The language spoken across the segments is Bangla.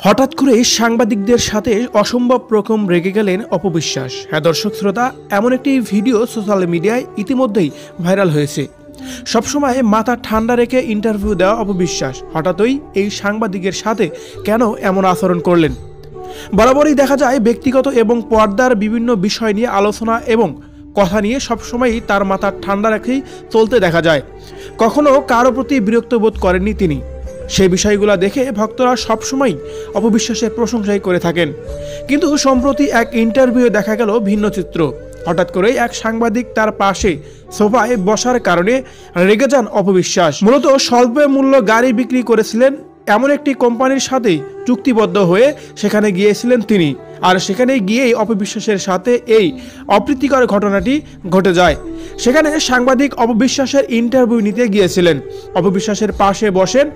হঠাৎ করে সাংবাদিকদের সাথে অসম্ভব রকম রেগে গেলেন অপবিশ্বাস। হ্যাঁ দর্শক শ্রোতা এমন একটি ভিডিও সোশ্যাল মিডিয়ায় ইতিমধ্যেই ভাইরাল হয়েছে। সবসময় মাথা ঠান্ডা রেখে ইন্টারভিউ দেওয়া অপবিশ্বাস। হঠাৎই এই সাংবাদিকের সাথে কেন এমন আচরণ করলেন? বরাবরই দেখা যায় ব্যক্তিগত এবং পর্দার বিভিন্ন বিষয় নিয়ে আলোচনা এবং কথা নিয়ে সবসময়ই তার মাথা ঠান্ডা রেখেই চলতে দেখা যায়। কখনো কারও প্রতি বিরক্ত বোধ করেননি তিনি। সেই বিষয়গুলো দেখে ভক্তরা সবসময় অপবিশ্বাসের প্রশংসাই করে থাকেন। কিন্তু সম্প্রতি এক ইন্টারভিউ দেখা গেল ভিন্ন চিত্র। হঠাৎ করেই এক সাংবাদিক তার পাশে সোফায় বসার কারণে রেগে যান অপবিশ্বাস। মূলত স্বল্প মূল্য গাড়ি বিক্রি করেছিলেন এমন একটি কোম্পানির সাথে চুক্তিবদ্ধ হয়ে সেখানে গিয়েছিলেন তিনি। আর সেখানে গিয়েই অপবিশ্বাসের সাথে এই অপ্রীতিকর ঘটনাটি ঘটে যায়। সেখানে সাংবাদিক অপবিশ্বাসের ইন্টারভিউ নিতে গিয়েছিলেন। অপবিশ্বাসের পাশে বসেন,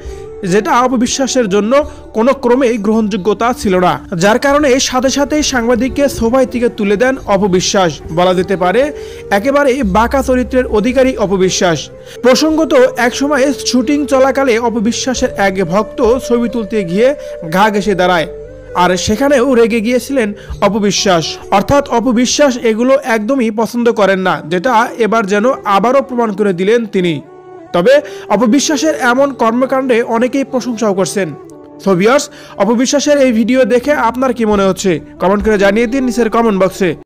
যেটা অপবিশ্বাসের জন্য কোনো ক্রমেই গ্রহণযোগ্যতা ছিল না। যার কারণে সাথে সাথে সাংবাদিককে সোফায় থেকে তুলে দেন অপবিশ্বাস। বলা যেতে পারে একেবারে বাঁকা চরিত্রের অধিকারী অপবিশ্বাস। প্রসঙ্গত, একসময় শুটিং চলাকালে অপবিশ্বাসের এক ভক্ত ছবি তুলতে গিয়ে ঘা ঘেসে দাঁড়ায়। আর সেখানেও রেগে গিয়েছিলেন অপবিশ্বাস। অর্থাৎ অপবিশ্বাস এগুলো একদমই পছন্দ করেন না, যেটা এবার যেন আবারও প্রমাণ করে দিলেন তিনি। তবে অপবিশ্বাসের এমন কর্মকাণ্ডে অনেকেই প্রশংসাও করছেন। সোভিয়ার্স অপবিশ্বাসের এই ভিডিও দেখে আপনার কি মনে হচ্ছে? কমেন্ট করে জানিয়ে দিন নিচের কমেন্ট বক্সে